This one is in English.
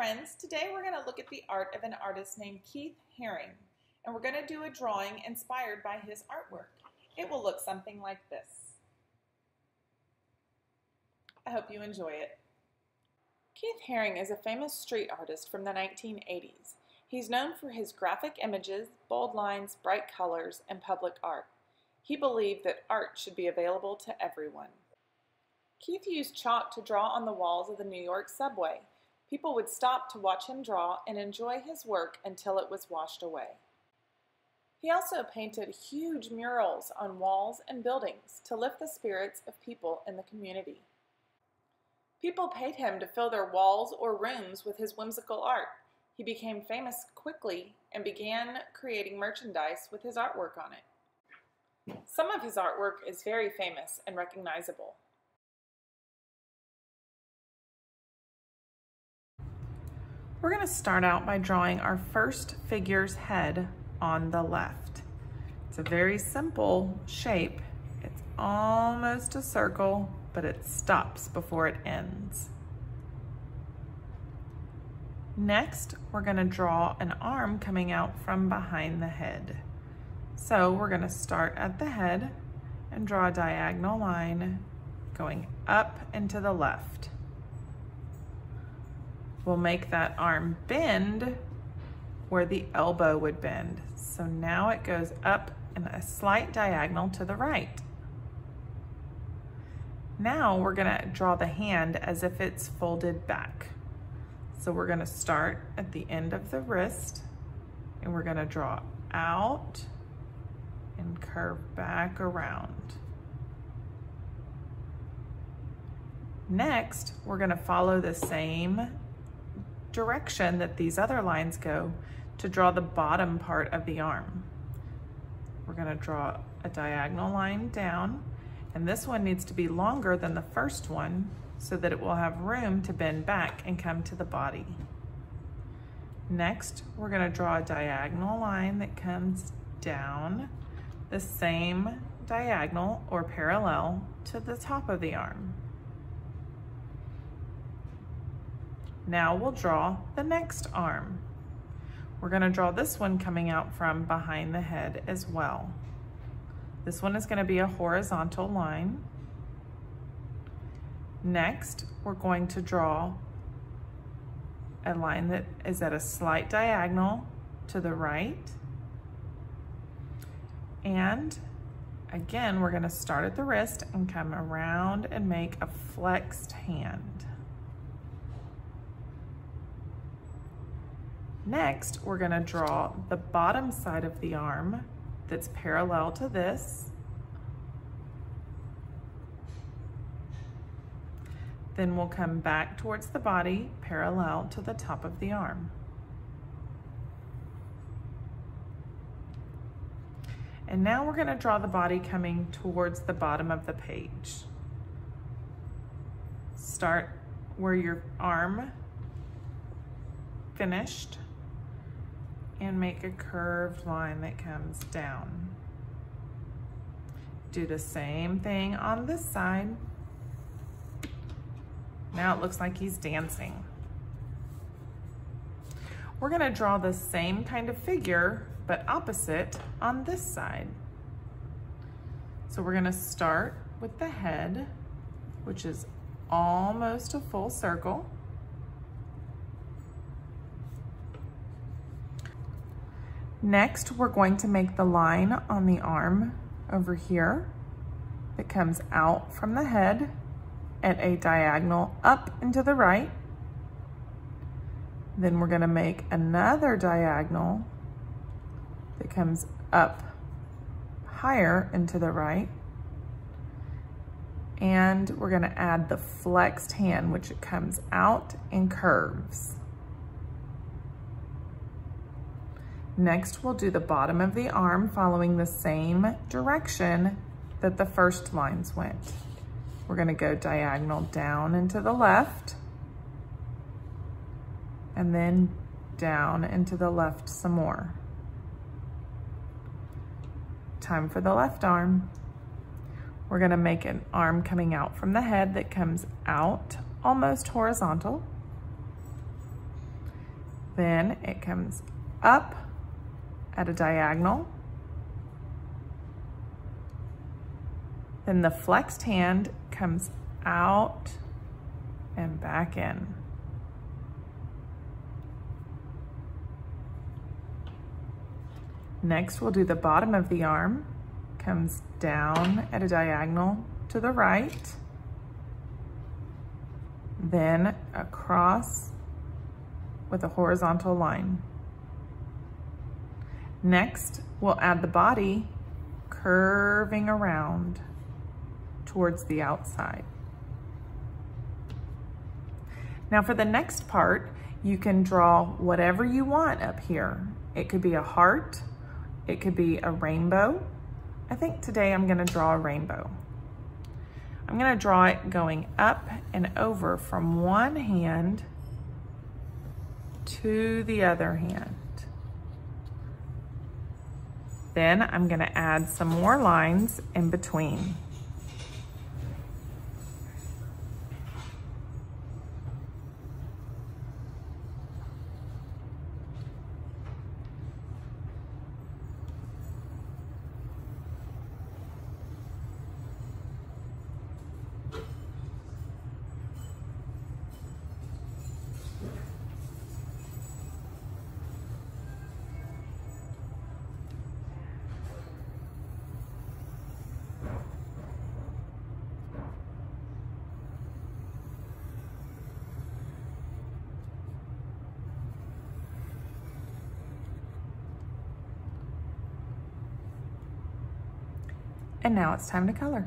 friends, today we're going to look at the art of an artist named Keith Haring, and we're going to do a drawing inspired by his artwork. It will look something like this. I hope you enjoy it. Keith Haring is a famous street artist from the 1980s. He's known for his graphic images, bold lines, bright colors, and public art. He believed that art should be available to everyone. Keith used chalk to draw on the walls of the New York subway, People would stop to watch him draw and enjoy his work until it was washed away. He also painted huge murals on walls and buildings to lift the spirits of people in the community. People paid him to fill their walls or rooms with his whimsical art. He became famous quickly and began creating merchandise with his artwork on it. Some of his artwork is very famous and recognizable. We're going to start out by drawing our first figure's head on the left. It's a very simple shape. It's almost a circle, but it stops before it ends. Next, we're gonna draw an arm coming out from behind the head. So we're gonna start at the head and draw a diagonal line going up and to the left will make that arm bend where the elbow would bend. So now it goes up in a slight diagonal to the right. Now we're gonna draw the hand as if it's folded back. So we're gonna start at the end of the wrist and we're gonna draw out and curve back around. Next, we're gonna follow the same direction that these other lines go to draw the bottom part of the arm. We're gonna draw a diagonal line down, and this one needs to be longer than the first one so that it will have room to bend back and come to the body. Next, we're gonna draw a diagonal line that comes down the same diagonal or parallel to the top of the arm. Now we'll draw the next arm. We're gonna draw this one coming out from behind the head as well. This one is gonna be a horizontal line. Next, we're going to draw a line that is at a slight diagonal to the right. And again, we're gonna start at the wrist and come around and make a flexed hand. Next, we're gonna draw the bottom side of the arm that's parallel to this. Then we'll come back towards the body, parallel to the top of the arm. And now we're gonna draw the body coming towards the bottom of the page. Start where your arm finished and make a curved line that comes down. Do the same thing on this side. Now it looks like he's dancing. We're gonna draw the same kind of figure, but opposite on this side. So we're gonna start with the head, which is almost a full circle. Next, we're going to make the line on the arm over here that comes out from the head at a diagonal up and to the right. Then we're gonna make another diagonal that comes up higher and to the right. And we're gonna add the flexed hand, which comes out and curves. Next, we'll do the bottom of the arm following the same direction that the first lines went. We're gonna go diagonal down and to the left, and then down and to the left some more. Time for the left arm. We're gonna make an arm coming out from the head that comes out almost horizontal. Then it comes up at a diagonal. Then the flexed hand comes out and back in. Next, we'll do the bottom of the arm. Comes down at a diagonal to the right. Then across with a horizontal line. Next, we'll add the body curving around towards the outside. Now for the next part, you can draw whatever you want up here. It could be a heart, it could be a rainbow. I think today I'm gonna draw a rainbow. I'm gonna draw it going up and over from one hand to the other hand. Then I'm gonna add some more lines in between. And now it's time to color.